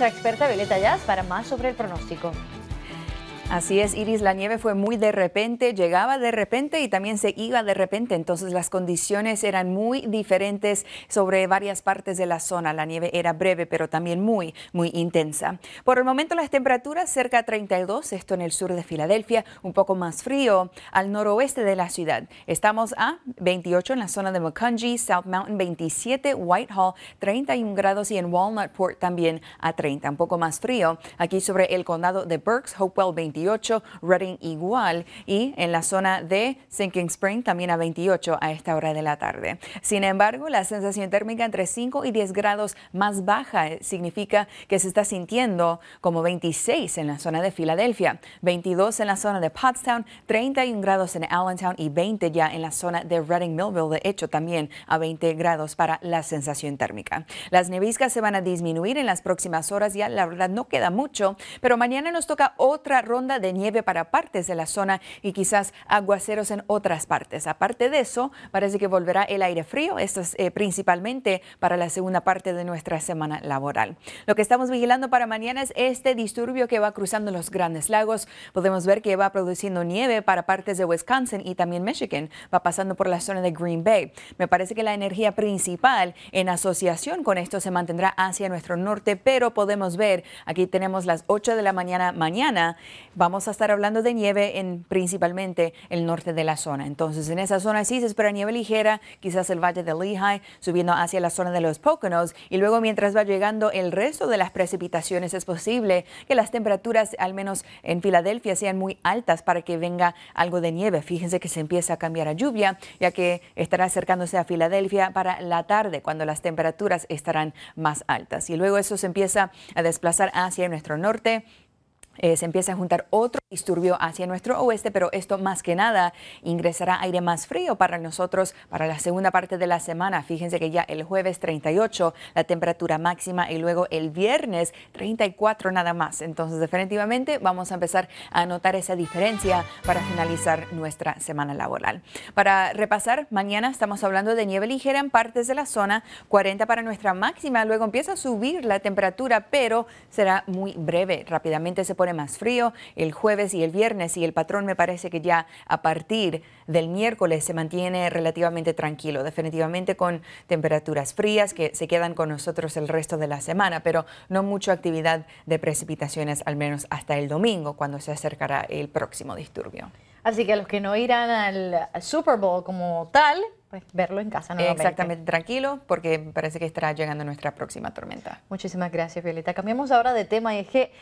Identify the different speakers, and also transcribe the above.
Speaker 1: nuestra experta Violeta Jazz para más sobre el pronóstico.
Speaker 2: Así es, Iris, la nieve fue muy de repente, llegaba de repente y también se iba de repente, entonces las condiciones eran muy diferentes sobre varias partes de la zona. La nieve era breve, pero también muy, muy intensa. Por el momento las temperaturas cerca de 32, esto en el sur de Filadelfia, un poco más frío al noroeste de la ciudad. Estamos a 28 en la zona de Macungie, South Mountain 27, Whitehall 31 grados y en Walnut Port también a 30, un poco más frío. Aquí sobre el condado de Berks, Hopewell 28. Reading igual y en la zona de Sinking Spring también a 28 a esta hora de la tarde. Sin embargo, la sensación térmica entre 5 y 10 grados más baja eh, significa que se está sintiendo como 26 en la zona de Filadelfia, 22 en la zona de Pottstown, 31 grados en Allentown y 20 ya en la zona de Reading Millville, de hecho también a 20 grados para la sensación térmica. Las neviscas se van a disminuir en las próximas horas, ya la verdad no queda mucho, pero mañana nos toca otra ronda de nieve para partes de la zona y quizás aguaceros en otras partes. Aparte de eso, parece que volverá el aire frío, esto es eh, principalmente para la segunda parte de nuestra semana laboral. Lo que estamos vigilando para mañana es este disturbio que va cruzando los grandes lagos. Podemos ver que va produciendo nieve para partes de Wisconsin y también Michigan, va pasando por la zona de Green Bay. Me parece que la energía principal en asociación con esto se mantendrá hacia nuestro norte, pero podemos ver, aquí tenemos las 8 de la mañana mañana, vamos a estar hablando de nieve en principalmente el norte de la zona. Entonces, en esa zona sí se espera nieve ligera, quizás el valle de Lehigh, subiendo hacia la zona de los Poconos. Y luego, mientras va llegando el resto de las precipitaciones, es posible que las temperaturas, al menos en Filadelfia, sean muy altas para que venga algo de nieve. Fíjense que se empieza a cambiar a lluvia, ya que estará acercándose a Filadelfia para la tarde, cuando las temperaturas estarán más altas. Y luego eso se empieza a desplazar hacia nuestro norte eh, se empieza a juntar otro disturbio hacia nuestro oeste, pero esto más que nada ingresará aire más frío para nosotros para la segunda parte de la semana. Fíjense que ya el jueves 38 la temperatura máxima y luego el viernes 34 nada más. Entonces definitivamente vamos a empezar a notar esa diferencia para finalizar nuestra semana laboral. Para repasar, mañana estamos hablando de nieve ligera en partes de la zona, 40 para nuestra máxima, luego empieza a subir la temperatura, pero será muy breve. Rápidamente se pone más frío el jueves y el viernes y el patrón me parece que ya a partir del miércoles se mantiene relativamente tranquilo, definitivamente con temperaturas frías que se quedan con nosotros el resto de la semana, pero no mucha actividad de precipitaciones al menos hasta el domingo cuando se acercará el próximo disturbio.
Speaker 1: Así que los que no irán al Super Bowl como tal, pues verlo en casa nuevamente.
Speaker 2: Exactamente, tranquilo, porque parece que estará llegando nuestra próxima tormenta.
Speaker 1: Muchísimas gracias, Violeta. Cambiamos ahora de tema y es que